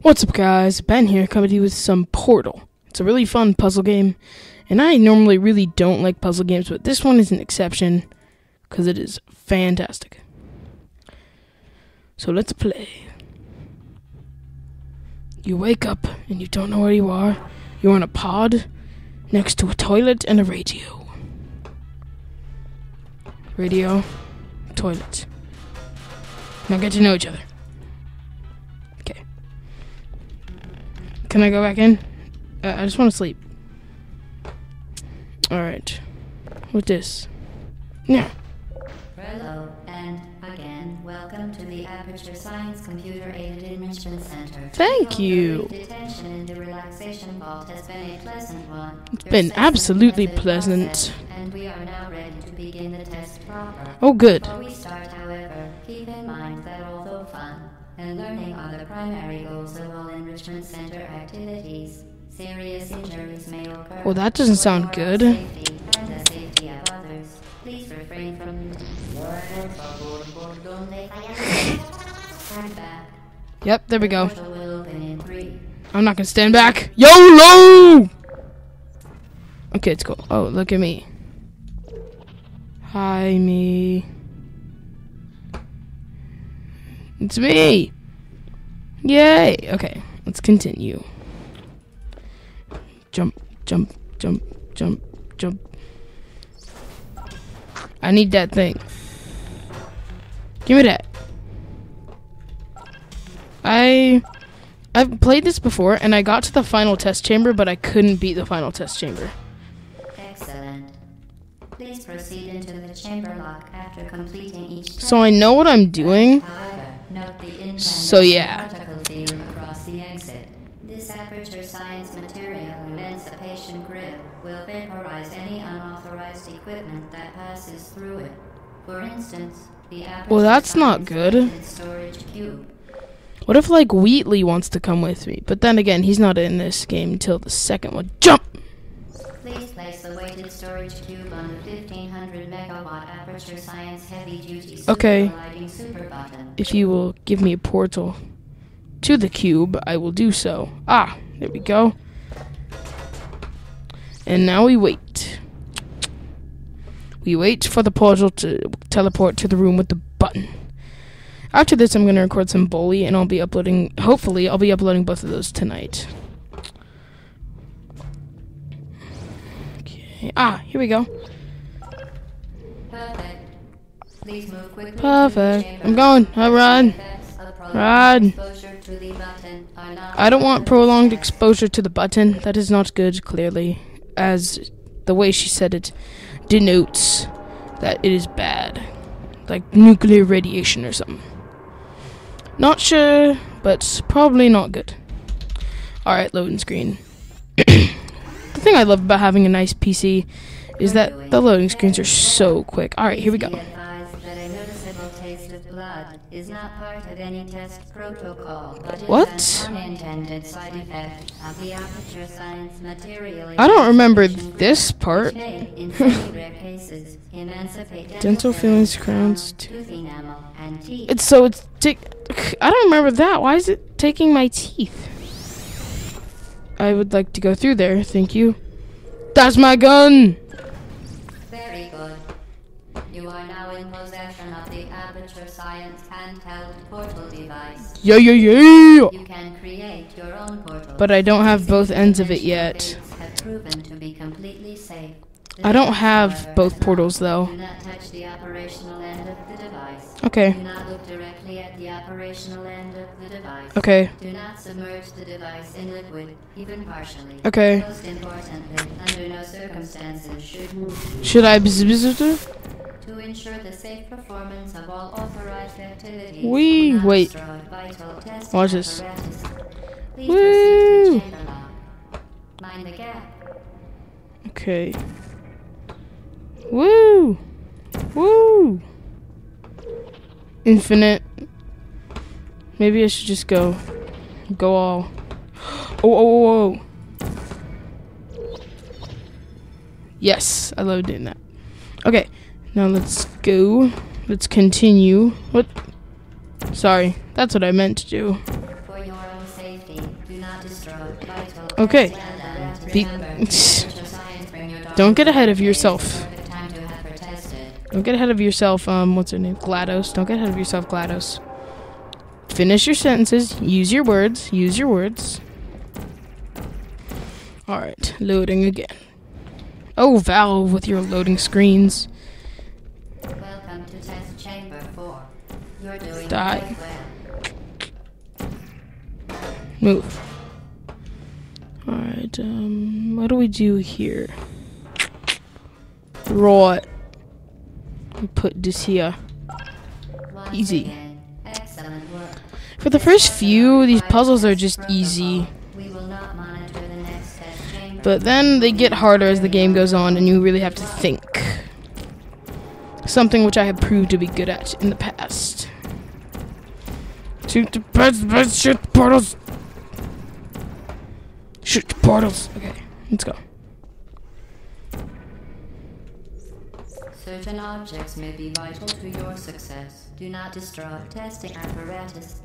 What's up, guys? Ben here, coming to you with some Portal. It's a really fun puzzle game, and I normally really don't like puzzle games, but this one is an exception because it is fantastic. So let's play. You wake up and you don't know where you are. You're in a pod next to a toilet and a radio. Radio, toilet. Now get to know each other. Can I go back in? Uh, I just want to sleep. Alright. With this. Yeah. Hello, and again, welcome to the Aperture Science Computer Aided Enrichment Center. Thank you. Detention in the relaxation vault has been a pleasant one. It's been absolutely pleasant. And we are now ready to begin the test proper. Oh, good. Fun and learning are the primary goals of all enrichment center activities, serious injuries may occur. Well, that doesn't sound good. And the safety of others, please refrain from. Yep, there we go. Portal will open in three. I'm not gonna stand back. YOLO! Okay, it's cool. Oh, look at me. Hi, me. It's me! Yay! Okay, let's continue. Jump, jump, jump, jump, jump. I need that thing. Give me that. I. I've played this before, and I got to the final test chamber, but I couldn't beat the final test chamber. Excellent. Please proceed into the chamber lock after completing each. So I know what I'm doing. However, note the incandescent So, yeah. across the exit. This aperture science material emancipation grill will vaporize any unauthorized equipment that passes through it. For instance, the aperture Well, that's not good. What if, like, Wheatley wants to come with me? But then again, he's not in this game until the second one. Jump! Please place the weighted storage cube on the 1500 megawatt aperture science heavy duty Okay. lighting super button. If you will give me a portal to the cube, I will do so. Ah, there we go. And now we wait. We wait for the portal to teleport to the room with the button. After this, I'm going to record some Bully, and I'll be uploading, hopefully, I'll be uploading both of those tonight. Okay. Ah, here we go. Perfect. Please move quickly. Perfect. I'm going. I run. Run. exposure to the button are not I don't want prolonged exposure to the button. That is not good, clearly. As the way she said it denotes that it is bad. Like nuclear radiation or something. Not sure, but probably not good. Alright, loading screen. the thing I love about having a nice PC is that the loading screens are so quick. Alright, here we go. Please be advised that a noticeable taste of blood is not part of any test protocol, but is What? an unintended side effect of the aperture science material. I don't remember this part. in rare cases, emancipate Dental fillings, crowns, tooth enamel, and teeth. It's so it's. I don't remember that. Why is it taking my teeth? I would like to go through there. Thank you. That's my gun. Very good. You are now in possession of the Aperture Science handheld portal device. Yeah, yeah, yeah. You can create your own portal. But I don't have both ends of it yet. Have proven to be completely safe. I don't have both portals though. Do not touch the operational end of the device. Okay. Do not look directly at the operational end of the device. Okay. Do not submerge the device in liquid, even partially. Okay. Most importantly, under no circumstances should Should I? to ensure the safe performance of all authorized activities. Not wait. destroy vital test Watch this. apparatus. Please Woo. proceed to the lock. Mind the gap. Okay. Woo! Woo! Infinite. Maybe I should just go. Go all. Oh, oh, oh, oh. Yes, I love doing that. Okay, now let's go. Let's continue. What? Sorry, that's what I meant to do. For your own safety, do not destroy vital Okay. Be- Remember, Aperture Science bring your Don't get ahead of yourself. Perfect time to have her tested. Don't get ahead of yourself. Um, what's her name? GLaDOS. Don't get ahead of yourself, GLaDOS. Finish your sentences. Use your words. Use your words. All right, loading again. Oh, Valve with your loading screens. Welcome to test chamber four. You're doing Die. well. Move. All right. Um, what do we do here? Right. We put this here. Easy. For the first few, these puzzles are just easy. But then they get harder as the game goes on, and you really have to think. Something which I have proved to be good at in the past. Shoot the best, best portals. Shoot the portals. Okay, let's go. Certain objects may be vital to your success. Do not destroy testing apparatus.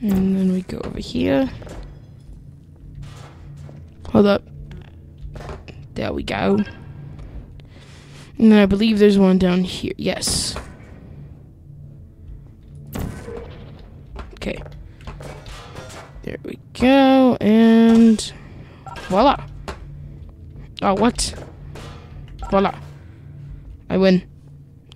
And then we go over here. Hold up. There we go. And I believe there's one down here. Yes. Okay. There we go. And voila. Oh, what? Voila. I win.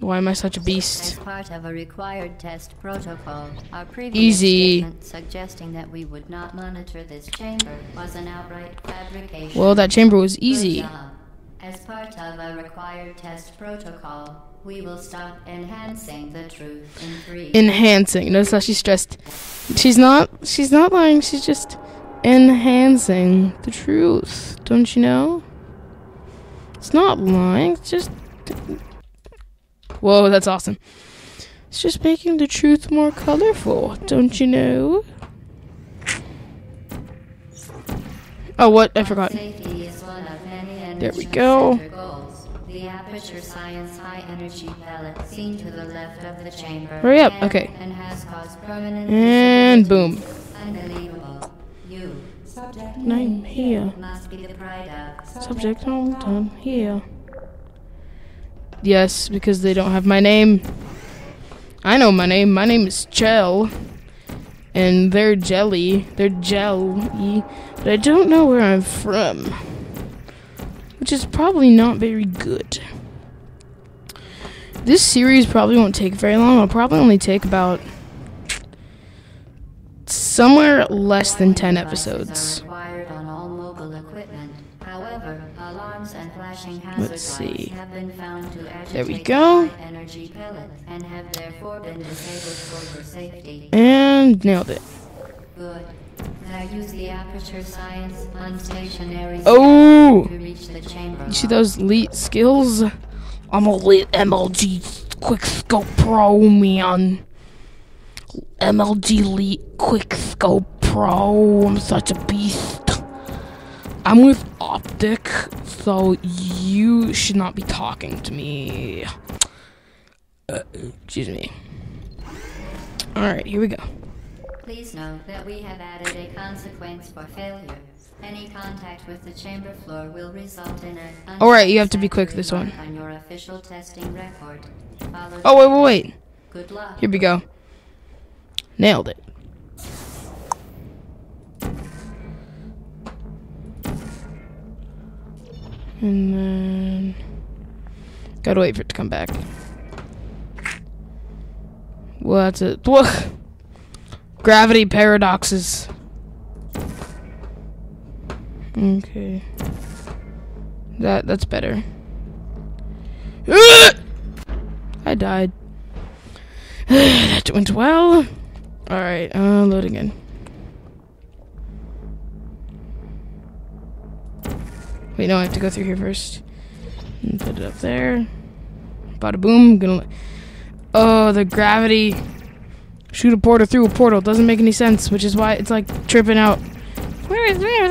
Why am I such a As beast? part of a required test protocol, our previous Easy. statement suggesting that we would not monitor this chamber was an outright fabrication. Well, that chamber was easy. As part of a required test protocol, we will stop enhancing the truth in three. enhancing. Notice how she's stressed. She's not. She's not lying. She's just enhancing the truth. Don't you know? It's not lying. It's just. Whoa, that's awesome. It's just making the truth more colorful. Don't you know? Oh, what? I forgot. Safety is one of many There we go. The Aperture Science High Energy Pellet seen to the left of the chamber. Hurry up, okay. And has caused permanent And boom. Unbelievable. You, subject Name here. must be the pride of. Subject home done here. Yes, because they don't have my name. I know my name. My name is Chell. And they're jelly. They're jelly. But I don't know where I'm from. Which is probably not very good. This series probably won't take very long. It'll probably only take about somewhere less than 10 episodes. Let's see. lights have been found to agitate There we go. high energy pellets and have therefore been disabled for your safety. And nailed it. Good. Now use the aperture science unstationary Oh! to reach the chamber. You see those elite skills? I'm a elite MLG Quick Scope Pro, man. MLG Elite Quick Scope Pro. I'm such a beast. I'm with OpTic, so you should not be talking to me. Uh, excuse me. Alright, here we go. Please note that we have added a consequence for failure. Any contact with the chamber floor will result in a Alright, you have to be quick this one. on your official testing record. followed Oh, wait, wait, wait. Good luck. Here we go. Nailed it. And then gotta wait for it to come back. Well, that's it. Whoa. Gravity paradoxes. Okay. That that's better. I died. that went well. Alright, uh, load again. Wait, no, I have to go through here first. And put it up there. Bada boom. Gonna. Oh, the gravity. Shoot a portal through a portal. Doesn't make any sense, which is why it's like tripping out. Where is there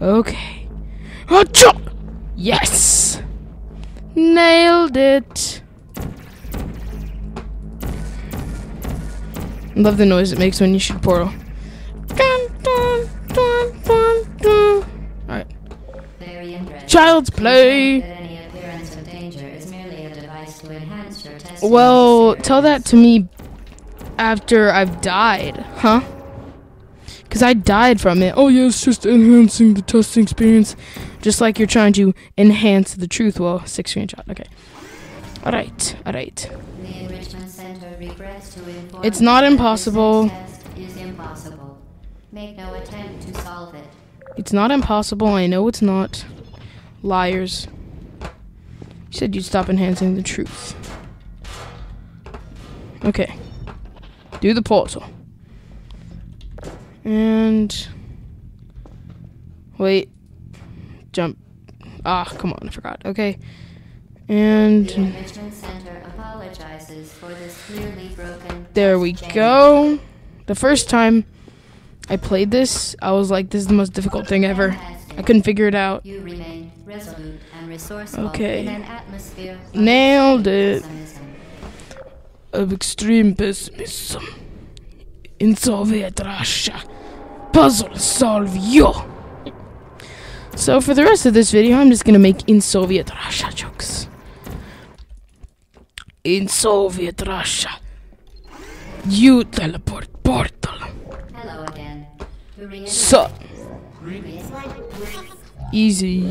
Okay. Achoo! Yes! Nailed it. Love the noise it makes when you shoot a portal. Dun, dun, your testing Well, tell that to me after I've died, huh? Because I died from it. Oh, yeah, it's just enhancing the testing experience. Just like you're trying to enhance the truth. Well, six screenshot. Okay. Alright, alright. The Enrichment Center regrets to inform It's not impossible. Is impossible. Make no attempt to solve it. It's not impossible. I know it's not. Liars. You said you'd stop enhancing the truth. Okay. Do the portal. And. Wait. Jump. Ah, come on, I forgot. Okay. And. Enrichment Center apologizes for this clearly broken. There we go. The first time I played this, I was like, this is the most difficult thing ever. I couldn't figure it out. Resolute and resourceful Okay. in an atmosphere Nailed it. of extreme pessimism in Soviet Russia. Puzzle solve you. So for the rest of this video, I'm just gonna make in Soviet Russia jokes. In Soviet Russia, you teleport portal. Hello again. So easy.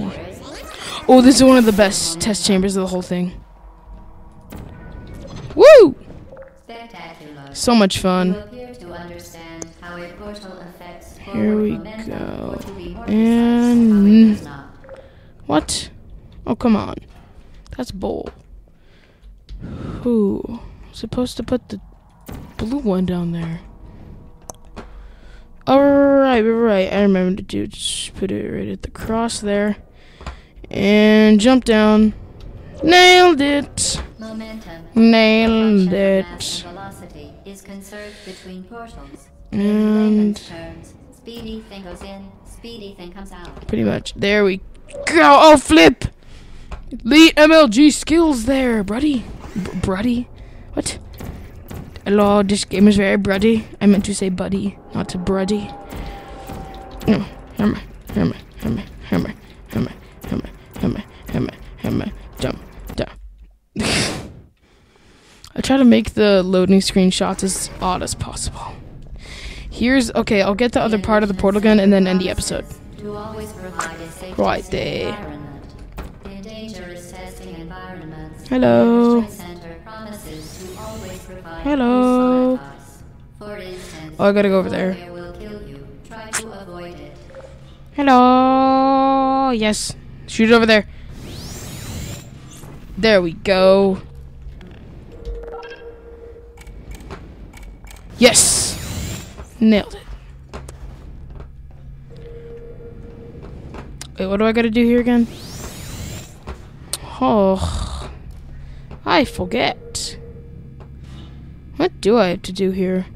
Oh, this is one of the best test chambers of the whole thing. Woo! So much fun. appear to understand how a portal affects Here we go. or to be more And- precise, how it does not. What? Oh, come on. That's bold. Who? Supposed to put the blue one down there. Alright, right. I remember to do just put it right at the cross there. And jump down. Nailed it. Momentum. Nailed function of mass it. and velocity is conserved between portals. And- terms, speedy thing goes in, speedy thing comes out. Pretty much. There we go. Oh, flip. Elite MLG skills there, bruddy. B- bruddy? What? Hello, this game is very bruddy. I meant to say buddy, not to No. Hammer, hammer, hammer, hammer, hammer, hammer, hammer, hammer, hammer, jump, down. I try to make the loading screenshots as odd as possible. Here's okay. I'll get the other part of the portal gun and then end the episode. Right there. Hello. Hello. Oh, I gotta go over there. Hello. Yes. Shoot it over there. There we go. Yes. Nailed it. Wait, what do I gotta do here again? Oh. I forget. What do I have to do here?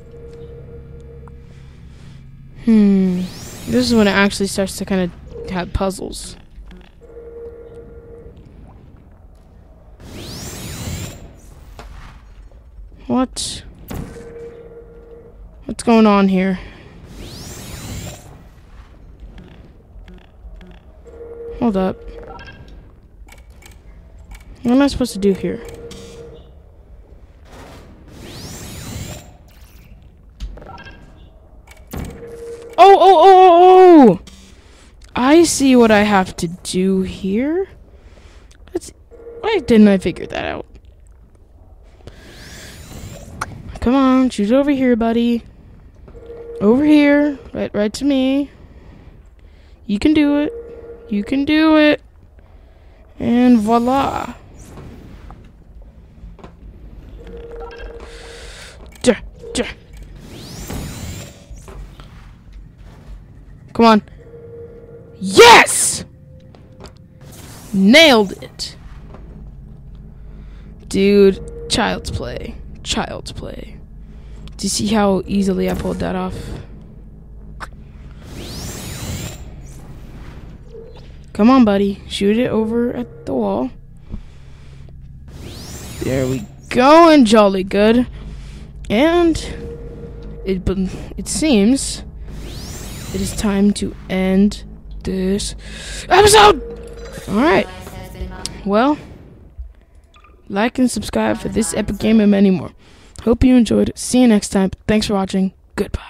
Hmm. This is when it actually starts to kind of have puzzles. What? What's going on here? Hold up. What am I supposed to do here? Oh, oh, oh, oh! I see what I have to do here. Let's. Why didn't I figure that out? Come on, shoot over here, buddy. Over here, right, right to me. You can do it. You can do it. And voila. Come on. Yes! Nailed it. Dude, child's play. Child's play. Do you see how easily I pulled that off? Come on, buddy. Shoot it over at the wall. There we go, and jolly good. And it, it seems it is time to end this episode. All right. Device has been mod- Well, like and subscribe for this epic game and many more. Hope you enjoyed. See you next time. Thanks for watching. Goodbye.